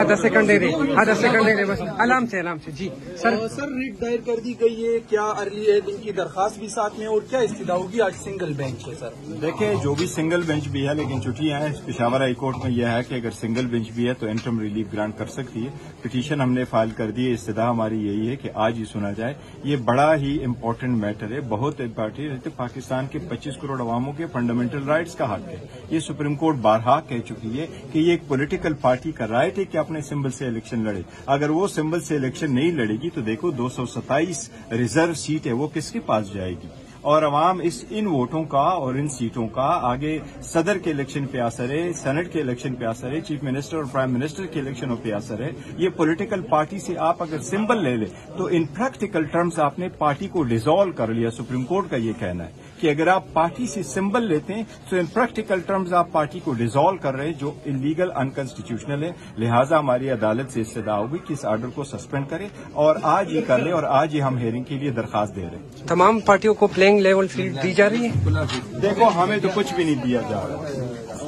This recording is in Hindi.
आधा सेकंड दे दे आधा सेकंड दे दे बस। आराम से आराम से। जी सर। सर रिट दायर कर दी गई है। क्या अर्ली है की दरखास्त भी साथ में और क्या इस्तः होगी आज सिंगल बेंच है सर? देखिए जो भी सिंगल बेंच भी है लेकिन छुट्टियाँ हैं पिशावर हाई कोर्ट में यह है कि अगर सिंगल बेंच भी है तो इंटरम रिलीफ ग्रांट कर सकती है। पिटीशन हमने फ़ाइल कर दी है। इस्तः हमारी यही है कि आज ही सुना जाए। ये बड़ा ही इम्पोर्टेंट मैटर है। बहुत इम्पोर्टेंट पाकिस्तान के 25 करोड़ अवामों के फंडामेंटल राइट्स का हक है। ये सुप्रीम कोर्ट बारहा कह चुकी है कि ये एक पोलिटिकल पार्टी का राइट है। कि अपने सिंबल से इलेक्शन लड़े। अगर वो सिंबल से इलेक्शन नहीं लड़ेगी तो देखो दो सौ सताईस रिज़र्व सीट है, वो किसके पास जाएगी? और अवाम इस, इन वोटों का और इन सीटों का आगे सदर के इलेक्शन पे असर है सेनेट के इलेक्शन पे असर है चीफ मिनिस्टर और प्राइम मिनिस्टर के इलेक्शनों पे असर है। ये पॉलिटिकल पार्टी से आप अगर सिंबल ले ले तो इन प्रैक्टिकल टर्म्स आपने पार्टी को डिसॉल्व कर लिया सुप्रीम कोर्ट का ये कहना है। कि अगर आप पार्टी से सिंबल लेते हैं तो इन प्रैक्टिकल टर्म्स आप पार्टी को डिजोल्व कर रहे हैं जो इलीगल अनकंस्टिट्यूशनल है। लिहाजा हमारी अदालत से इस्तः होगी कि इस ऑर्डर को सस्पेंड करें और आज ये कर लें और आज ये हम हेयरिंग के लिए दरखास्त दे रहे हैं। तमाम पार्टियों को प्लेइंग लेवल फ़ील्ड दी जा रही है। देखो हमें तो कुछ भी नहीं दिया जा रहा।